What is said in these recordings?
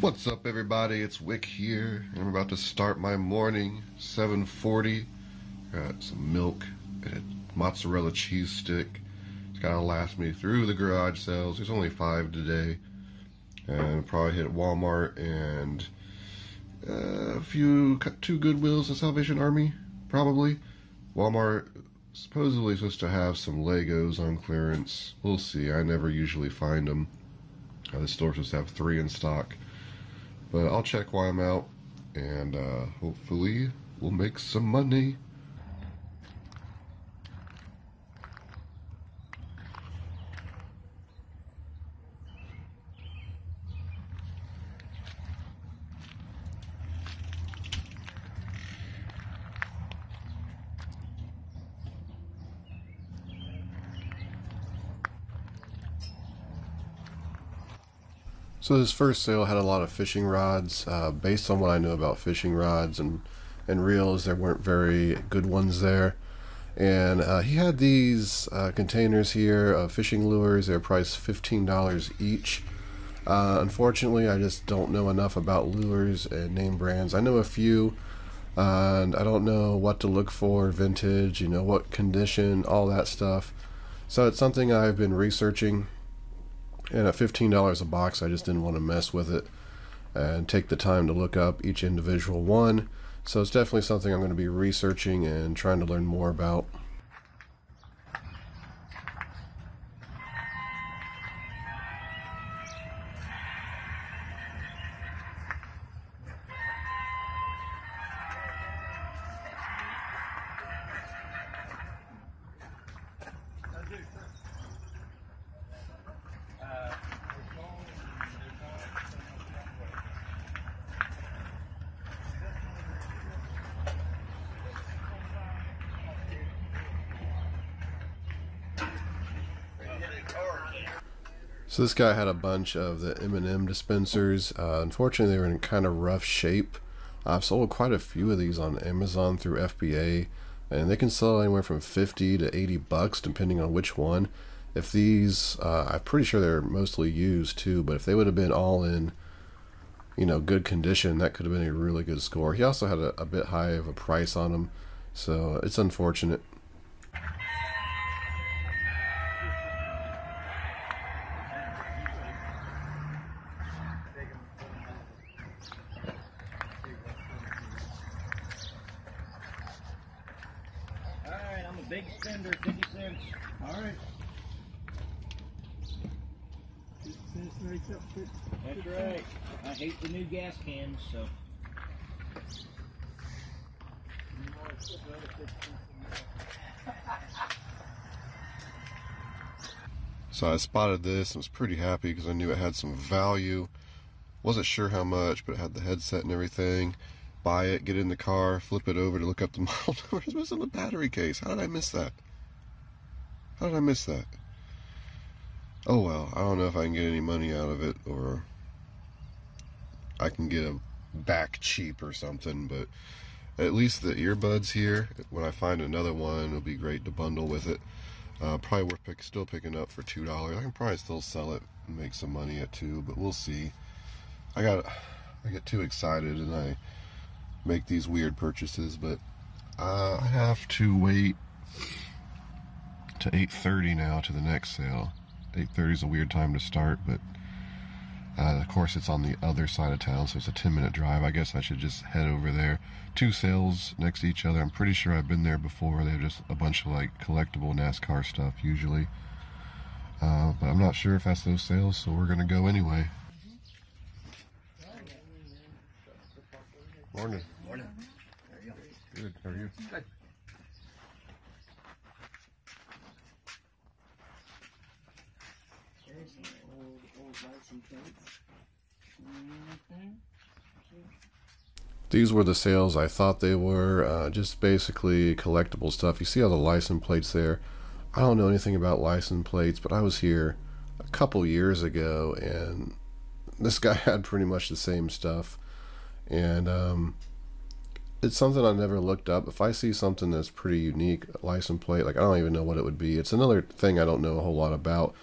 What's up everybody, it's Wick here, I'm about to start my morning, 7.40. Got some milk and a mozzarella cheese stick. It's gotta last me through the garage sales. There's only five today. And probably hit Walmart and uh, a few, two Goodwills and Salvation Army, probably. Walmart supposedly supposed to have some Legos on clearance. We'll see, I never usually find them. Uh, the store supposed to have three in stock. But I'll check why I'm out, and uh, hopefully we'll make some money. So this first sale had a lot of fishing rods. Uh, based on what I know about fishing rods and and reels, there weren't very good ones there. And uh, he had these uh, containers here of fishing lures. They're priced fifteen dollars each. Uh, unfortunately, I just don't know enough about lures and name brands. I know a few, and I don't know what to look for, vintage, you know, what condition, all that stuff. So it's something I've been researching and at $15 a box, I just didn't want to mess with it and take the time to look up each individual one. So it's definitely something I'm going to be researching and trying to learn more about. So this guy had a bunch of the M&M dispensers. Uh, unfortunately, they were in kind of rough shape. I've sold quite a few of these on Amazon through FBA, and they can sell anywhere from 50 to 80 bucks depending on which one. If these, uh, I'm pretty sure they're mostly used too, but if they would have been all in, you know, good condition, that could have been a really good score. He also had a, a bit high of a price on them, so it's unfortunate. 50 cents. All right. That's right. I hate the new gas cans, so. So I spotted this and was pretty happy because I knew it had some value. Wasn't sure how much, but it had the headset and everything buy it, get in the car, flip it over to look up the model number. It was in the battery case. How did I miss that? How did I miss that? Oh well, I don't know if I can get any money out of it or I can get them back cheap or something, but at least the earbuds here, when I find another one, it'll be great to bundle with it. Uh, probably worth pick, still picking up for two dollars. I can probably still sell it and make some money at two, but we'll see. I got I get too excited and I make these weird purchases, but uh, I have to wait to 8.30 now to the next sale. 8.30 is a weird time to start, but uh, of course it's on the other side of town, so it's a 10 minute drive. I guess I should just head over there. Two sales next to each other. I'm pretty sure I've been there before. They have just a bunch of like collectible NASCAR stuff usually. Uh, but I'm not sure if that's those sales, so we're going to go anyway. Morning. Morning. There you go. Good. How are you? Good. There's some old, old license plates. Mm-hmm. These were the sales I thought they were. Uh, just basically collectible stuff. You see all the license plates there. I don't know anything about license plates, but I was here a couple years ago, and this guy had pretty much the same stuff and um, it's something I never looked up. If I see something that's pretty unique, license plate, like I don't even know what it would be. It's another thing I don't know a whole lot about,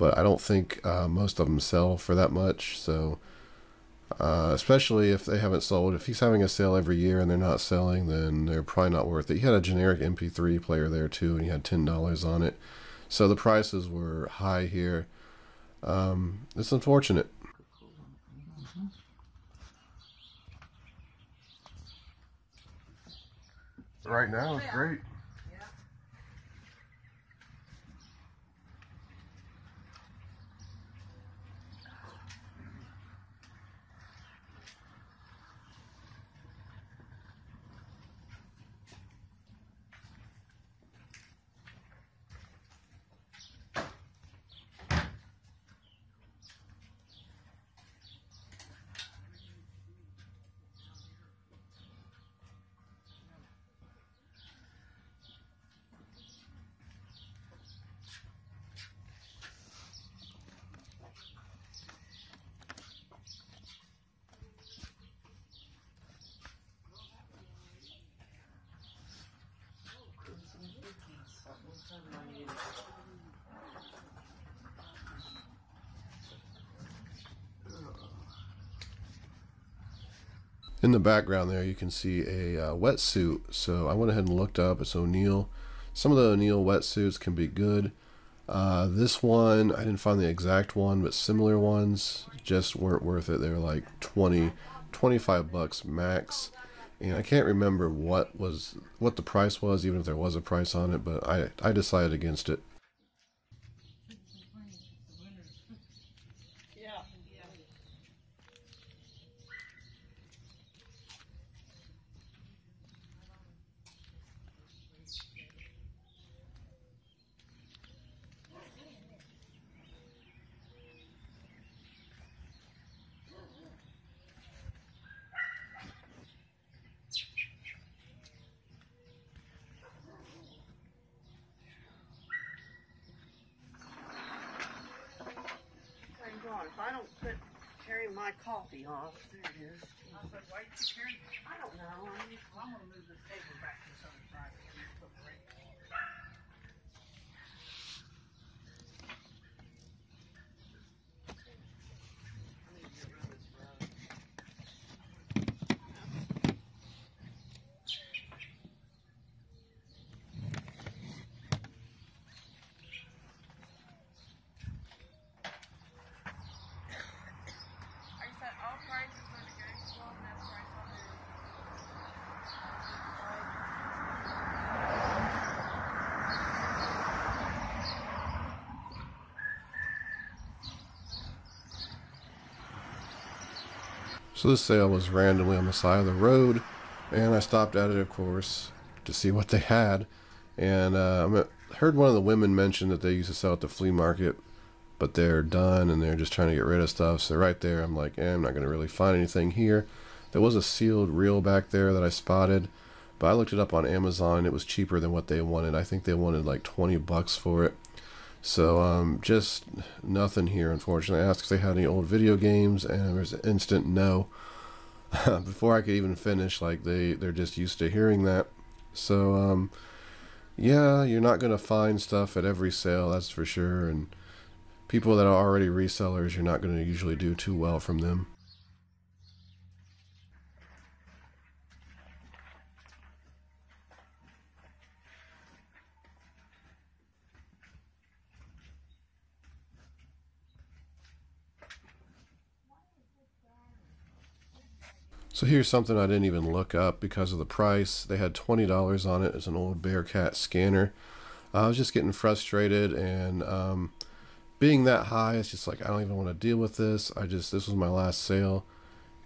but I don't think uh, most of them sell for that much. So Uh, especially if they haven't sold. If he's having a sale every year and they're not selling, then they're probably not worth it. He had a generic MP3 player there too, and he had ten dollars on it. So the prices were high here. Um, it's unfortunate. Right now, it's great. In the background there, you can see a uh, wetsuit. So I went ahead and looked up. It's O'Neill. Some of the O'Neill wetsuits can be good. Uh, this one, I didn't find the exact one, but similar ones just weren't worth it. They were like 20, 25 bucks max. And I can't remember what was what the price was, even if there was a price on it, but I, I decided against it. My coffee off, there it is. I said, why you carrying? I don't know. I mean, Well, I'm gonna move this table back to this other side. and put the right- I need to get rid of this rug. I said all prices for the ghost one, that's price on the So this sale was randomly on the side of the road, and I stopped at it, of course, to see what they had. And uh, I heard one of the women mention that they used to sell at the flea market, but they're done and they're just trying to get rid of stuff. So right there, I'm like, eh, I'm not going to really find anything here. There was a sealed reel back there that I spotted, but I looked it up on Amazon. It was cheaper than what they wanted. I think they wanted like 20 bucks for it. So um, just nothing here, unfortunately. I asked if they had any old video games, and there was an instant no. Before I could even finish, like they they're just used to hearing that. So um, yeah, you're not gonna find stuff at every sale, that's for sure. And people that are already resellers, you're not gonna usually do too well from them. So here's something I didn't even look up because of the price. They had $20 on it as an old Bearcat scanner. I was just getting frustrated and um, being that high, it's just like, I don't even want to deal with this. I just, this was my last sale.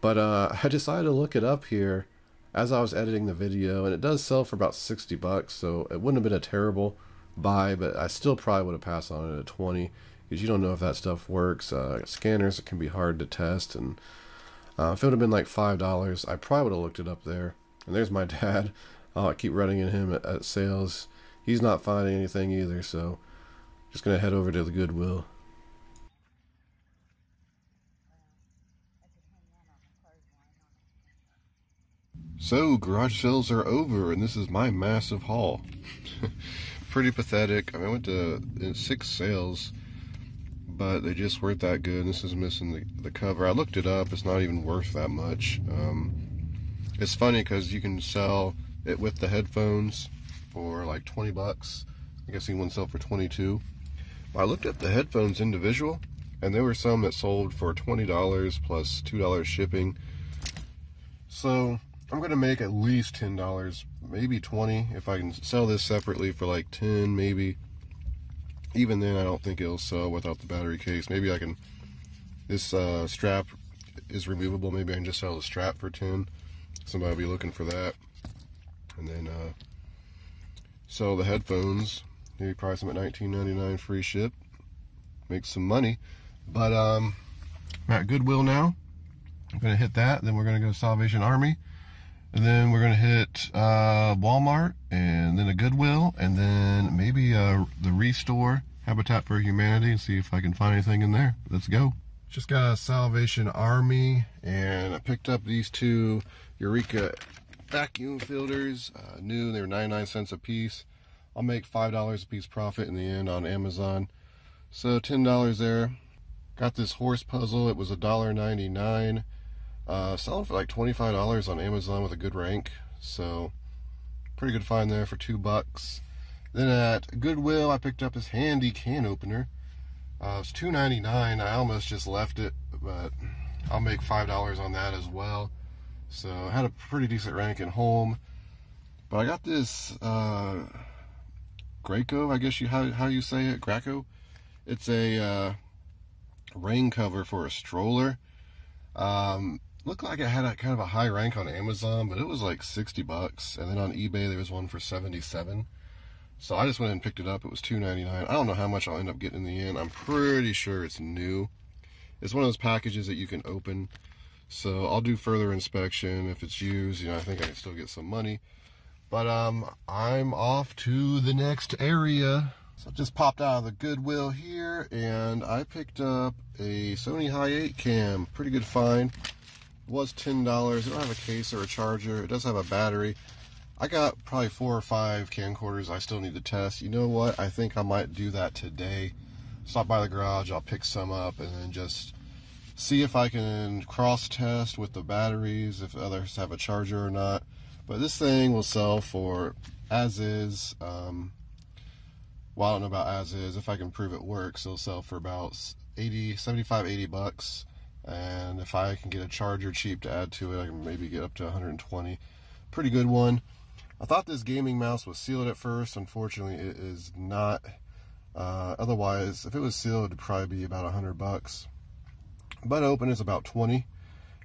But uh, I decided to look it up here as I was editing the video and it does sell for about 60 bucks. So it wouldn't have been a terrible buy, but I still probably would have passed on it at 20 because you don't know if that stuff works. Uh, scanners, it can be hard to test and uh, if it would have been like five dollars, I probably would have looked it up there. And there's my dad. Oh, I keep running in him at, at sales. He's not finding anything either, so just gonna head over to the Goodwill. So garage sales are over, and this is my massive haul. Pretty pathetic. I, mean, I went to in six sales, but they just weren't that good. This is missing the, the cover. I looked it up. It's not even worth that much. Um, it's funny because you can sell it with the headphones for like 20 bucks. I guess you one sell for 22. But I looked at the headphones individual, and there were some that sold for $20 plus $2 shipping. So I'm gonna make at least $10, maybe 20 if I can sell this separately for like 10, maybe. Even then, I don't think it'll sell without the battery case. Maybe I can. This uh, strap is removable. Maybe I can just sell the strap for 10. Somebody will be looking for that. And then uh, sell the headphones. Maybe price them at $19.99 free ship. Make some money. But um, I'm at Goodwill now. I'm gonna hit that. Then we're gonna go to Salvation Army. And then we're gonna hit uh, Walmart and then a Goodwill and then maybe uh, the Restore Habitat for Humanity and see if I can find anything in there. Let's go. Just got a Salvation Army and I picked up these two Eureka vacuum filters. Uh, new, they were 99 cents a piece. I'll make $5 a piece profit in the end on Amazon. So $10 there. Got this horse puzzle. It was $1.99. Uh, selling for like $25 on Amazon with a good rank. So, pretty good find there for two bucks. Then at Goodwill, I picked up this handy can opener. Uh, it's $2.99. I almost just left it, but I'll make $5 on that as well. So, I had a pretty decent rank at home. But I got this uh, Graco, I guess you how, how you say it, Graco. It's a uh, rain cover for a stroller. Um, looked like it had a kind of a high rank on Amazon, but it was like 60 bucks. And then on eBay, there was one for 77. So I just went and picked it up. It was 2.99. I don't know how much I'll end up getting in the end. I'm pretty sure it's new. It's one of those packages that you can open. So I'll do further inspection. If it's used, you know, I think I can still get some money. But um, I'm off to the next area. So I just popped out of the Goodwill here, and I picked up a Sony Hi8 cam. Pretty good find. Was $10. It don't have a case or a charger. It does have a battery. I got probably four or five camcorders I still need to test. You know what? I think I might do that today. Stop by the garage, I'll pick some up, and then just see if I can cross test with the batteries, if others have a charger or not. But this thing will sell for as is. Um, well, I don't know about as is. If I can prove it works, it'll sell for about 80, 75, 80 bucks. And if I can get a charger cheap to add to it, I can maybe get up to 120. Pretty good one. I thought this gaming mouse was sealed at first. Unfortunately, it is not. Uh, otherwise, if it was sealed, it'd probably be about 100 bucks. But open is about 20.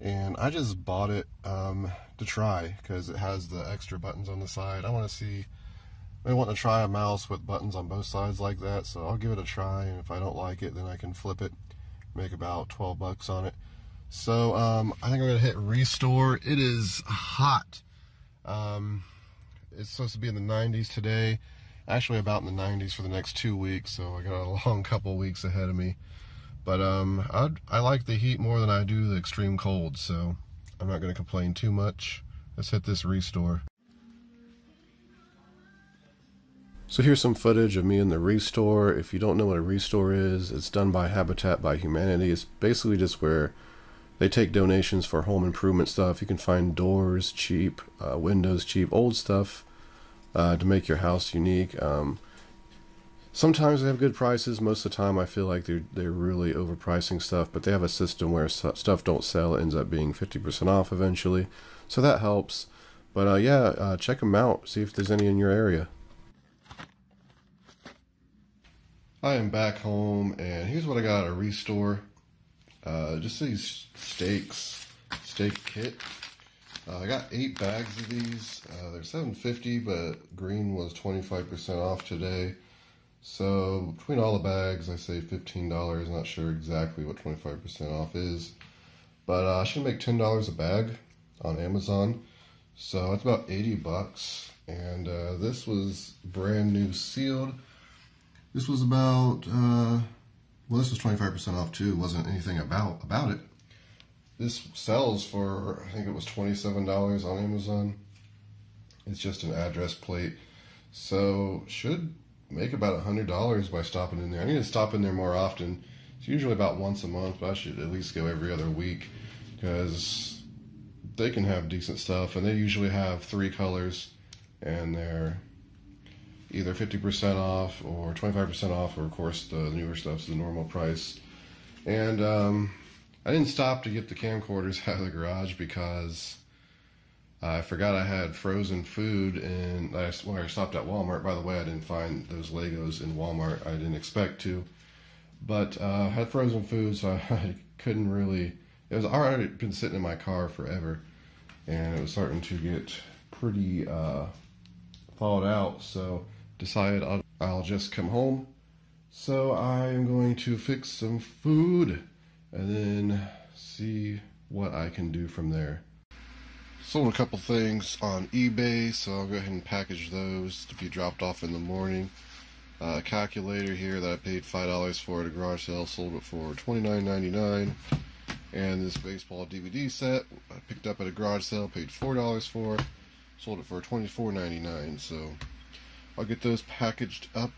And I just bought it um, to try because it has the extra buttons on the side. I want to see I want to try a mouse with buttons on both sides like that, so I'll give it a try, and if I don't like it, then I can flip it, make about 12 bucks on it. So, um, I think I'm to hit restore. It is hot. Um, it's supposed to be in the 90s today, actually about in the 90s for the next two weeks, so I got a long couple weeks ahead of me. But um, i I like the heat more than I do the extreme cold, so I'm not to complain too much. Let's hit this restore. So here's some footage of me in the Restore. If you don't know what a Restore is, it's done by Habitat by Humanity. It's basically just where they take donations for home improvement stuff. You can find doors cheap, uh, windows cheap, old stuff uh, to make your house unique. Um, sometimes they have good prices. Most of the time, I feel like they're they're really overpricing stuff. But they have a system where stuff don't sell. It ends up being 50% off eventually, so that helps. But uh, yeah, uh, check them out. See if there's any in your area. I am back home, and here's what I got at a restore. Uh, just these steaks, steak kit. Uh, I got eight bags of these. Uh, they're 7.50, but green was 25% off today. So between all the bags, I say $15. Not sure exactly what 25% off is, but uh, I should make $10 a bag on Amazon. So it's about 80 bucks, and uh, this was brand new sealed. This was about, uh, well, this was 25% off too. Wasn't anything about, about it. This sells for, I think it was $27 on Amazon. It's just an address plate. So should make about $100 by stopping in there. I need to stop in there more often, It's usually about once a month, but I should at least go every other week because they can have decent stuff, and they usually have three colors, and they're either 50% off or 25% off, or of course the newer stuff's the normal price. And um, I didn't stop to get the camcorders out of the garage because I forgot I had frozen food, and I, when I stopped at Walmart. By the way, I didn't find those Legos in Walmart. I didn't expect to, but uh, had frozen food, so I couldn't really. It was already been sitting in my car forever, and it was starting to get pretty uh, thawed out. So decided I'll, just come home. So I am going to fix some food and then see what I can do from there. Sold a couple things on eBay, so I'll go ahead and package those to be dropped off in the morning. Uh, calculator here that I paid five dollars for at a garage sale, sold it for twenty nine ninety nine. And this baseball DVD set I picked up at a garage sale, paid four dollars for, sold it for twenty four ninety nine. So I'll get those packaged up,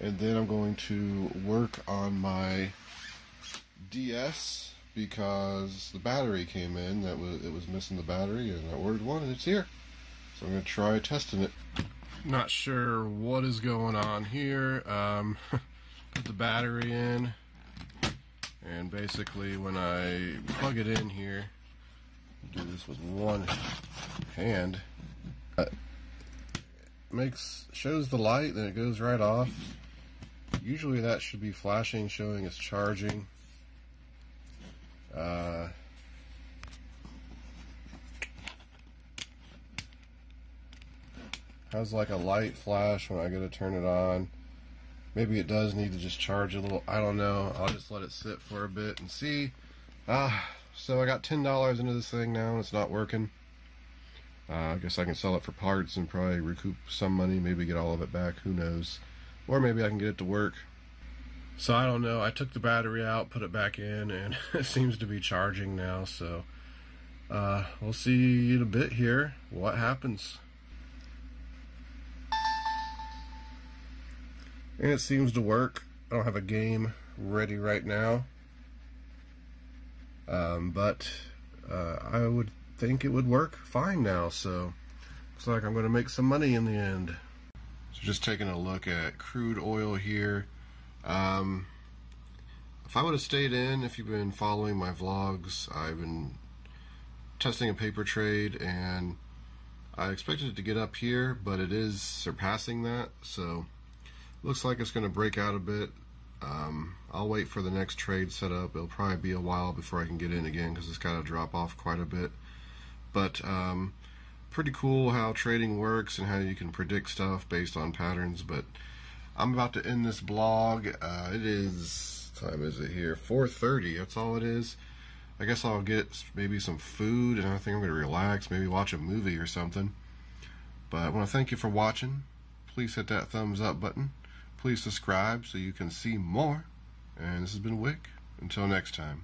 and then I'm going to work on my DS because the battery came in that was it was missing the battery and I ordered one and it's here. So I'm gonna try testing it. Not sure what is going on here. Um, put the battery in and basically when I plug it in here, do this with one hand. Makes shows the light, then it goes right off. Usually that should be flashing, showing it's charging. Uh, has like a light flash when I go to turn it on. Maybe it does need to just charge a little. I don't know. I'll just let it sit for a bit and see. Ah, so I got ten dollars into this thing now, and it's not working. Uh, I guess I can sell it for parts and probably recoup some money, maybe get all of it back. Who knows? Or maybe I can get it to work. So I don't know. I took the battery out, put it back in, and it seems to be charging now. So uh, we'll see in a bit here what happens. And it seems to work. I don't have a game ready right now. Um, but uh, I would think it would work fine now. So looks like I'm going to make some money in the end. So just taking a look at crude oil here. Um, if I would have stayed in, if you've been following my vlogs, I've been testing a paper trade and I expected it to get up here, but it is surpassing that. So looks like it's going to break out a bit. Um, I'll wait for the next trade setup. It'll probably be a while before I can get in again because it's got to drop off quite a bit. But um, pretty cool how trading works and how you can predict stuff based on patterns. But I'm about to end this blog. Uh, it is time is it here? 4:30. That's all it is. I guess I'll get maybe some food and I think I'm to relax, maybe watch a movie or something. But I want to thank you for watching. Please hit that thumbs up button. Please subscribe so you can see more. And this has been Wick. Until next time.